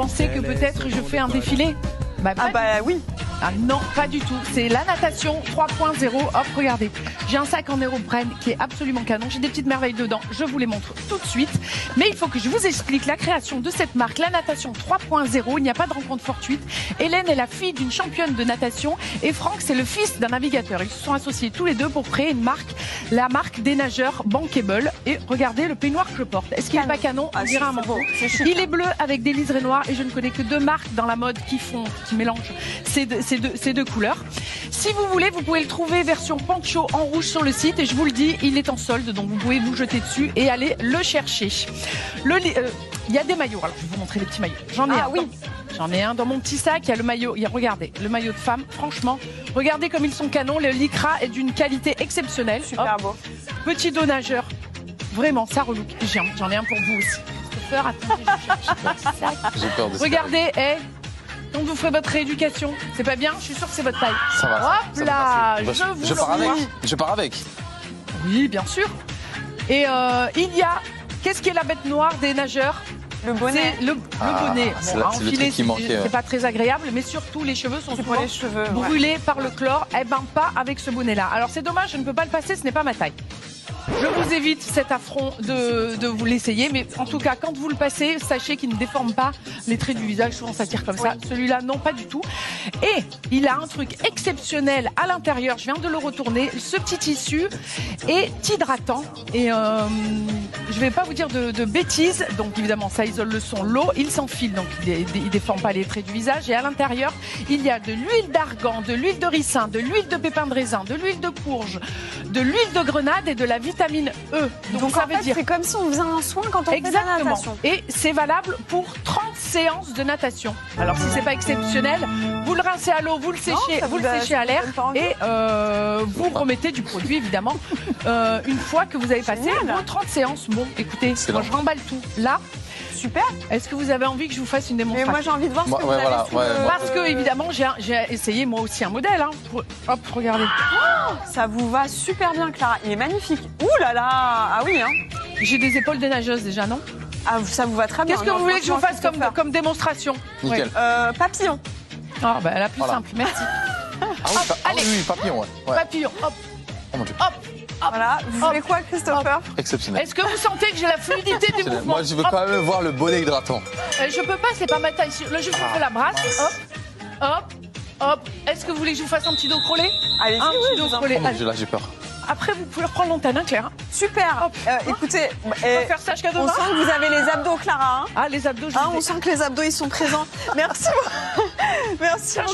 pensez que peut-être je fais un défilé bah, Ah bah oui. Ah non, pas du tout. C'est la natation 3.0. Hop, regardez. J'ai un sac en aéroprène qui est absolument canon. J'ai des petites merveilles dedans. Je vous les montre tout de suite. Mais il faut que je vous explique la création de cette marque, la natation 3.0. Il n'y a pas de rencontre fortuite. Hélène est la fille d'une championne de natation et Franck, c'est le fils d'un navigateur. Ils se sont associés tous les deux pour créer une marque, la marque des nageurs Bankable. Et regardez le peignoir que je porte. Est-ce qu'il n'est pas canon On Ah, dirait un manteau. Il est bleu avec des liserés noirs et je ne connais que deux marques dans la mode qui font, qui mélangent ces deux, ces deux, ces deux couleurs. Si vous voulez, vous pouvez le trouver version pancho en rouge sur le site et je vous le dis, il est en solde donc vous pouvez vous jeter dessus et aller le chercher. Le euh, Il y a des maillots, alors je vais vous montrer les petits maillots. J'en ai Ah un. oui. J'en ai un dans mon petit sac, il y a le maillot, il y a- regardez, le maillot de femme, franchement, regardez comme ils sont canons, le lycra est d'une qualité exceptionnelle. Super Hop. beau. Petit dos nageur. Vraiment, ça relook. J'en j'en ai un pour vous aussi. Attendez, je. J'ai peur de. Regardez, eh, quand vous ferez votre rééducation, c'est pas bien? Je suis sûre que c'est votre taille. Ça va. Hop ça là, passer. je vous je pars avec. Je pars avec. Oui, bien sûr. Et euh, il y a, qu'est-ce qui est la bête noire des nageurs? Le bonnet. C'est le, le Ah, bonnet. c'est Bon, le enfiler, truc qui c'est- manquait, c'est ouais. pas très agréable, mais surtout les cheveux sont souvent les cheveux. ouais. brûlés par le chlore. Eh ben pas avec ce bonnet-là. Alors c'est dommage, je ne peux pas le passer, ce n'est pas ma taille. Je vous évite cet affront de, de vous l'essayer, mais en tout cas, quand vous le passez, sachez qu'il ne déforme pas les traits du visage. Souvent, ça tire comme ça. Celui-là, non, pas du tout. Et il a un truc exceptionnel à l'intérieur. Je viens de le retourner. Ce petit tissu est hydratant. Et euh, je vais pas vous dire de, de bêtises. Donc, évidemment, ça isole le son, l'eau. Il s'enfile, donc il, il déforme pas les traits du visage. Et à l'intérieur, il y a de l'huile d'argan, de l'huile de ricin, de l'huile de pépin de raisin, de l'huile de courge, de l'huile de grenade et de la vitamine E. Donc, Donc ça en veut fait, dire c'est comme si on faisait un soin quand on fait de la Exactement. natation. Et c'est valable pour 30 séances de natation. Alors si c'est pas exceptionnel, vous le rincez à l'eau, vous le séchez, vous le séchez à l'air et euh, vous remettez du produit évidemment euh, une fois que vous avez passé vos 30 séances. Bon, écoutez, moi je remballe tout. Là, Super. est-ce que vous avez envie que je vous fasse une Mais démonstration moi, j'ai envie de voir ce Moi- que ouais, vous voilà, avez sous le- Parce que évidemment, j'ai un- j'ai essayé moi aussi un modèle. hein. Pour- Hop, regardez. Ça vous va super bien, Clara. Il est magnifique. Ouh là là. Ah oui, hein. J'ai des épaules de nageuse déjà, non? Ah, ça vous va très bien. Qu'est-ce que Non, vous voulez que je vous franchement, fasse comme, Christopher. comme démonstration? Nickel. Ouais. Euh, papillon. Ah, bah, la plus Voilà. simple, merci. Ah oui, pa- ah oui, papillon, ouais. ouais. Papillon, hop, Oh mon dieu. hop. Voilà. Vous voulez quoi, Christopher Exceptionnel. Est-ce que vous sentez que j'ai la fluidité du mouvement Moi, je veux Hop, quand même voir le bonnet hydratant. euh, Je peux pas, c'est pas ma taille. Là, je vous fais la brasse. Hop, hop, hop. Est-ce que vous voulez que je vous fasse un petit dos crôlé Allez-y, Un petit dos crôlé. Oh Allez. là, j'ai peur. Après, vous pouvez reprendre l'antenne, hein, Claire. Super. Euh, écoutez, On va faire ça jusqu'à on demain. sent que vous avez les abdos, Clara. hein. Ah, les abdos, je Ah, on sent que les abdos, ils sont présents. Merci. Merci Tiens,